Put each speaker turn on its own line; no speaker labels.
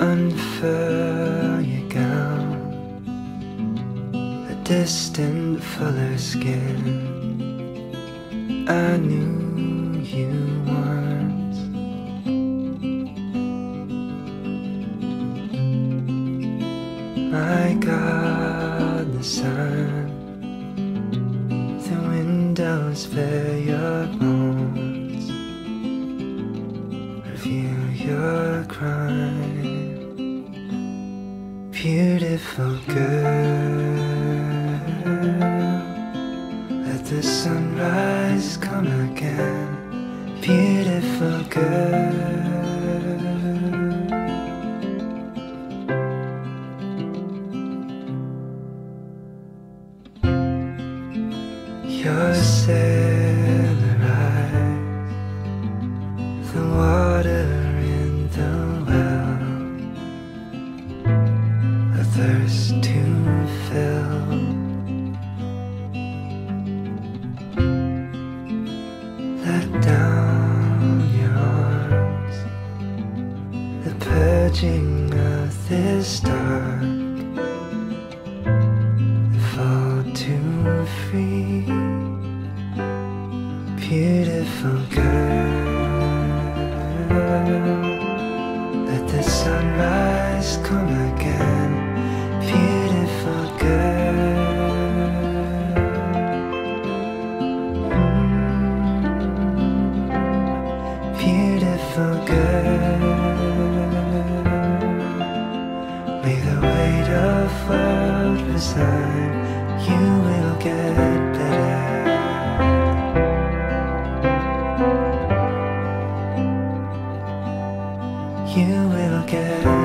unfurl your gown. A distant fuller skin. I knew you once. My God, the sun. The windows bare your bones. Reveal your crime Beautiful girl. Let the sunrise come again Beautiful girl. Your sailor To fill. Let down your arms. The purging of this dark. Fall too free. Beautiful girl. Let the sunrise come again The weight of You will get better. You will get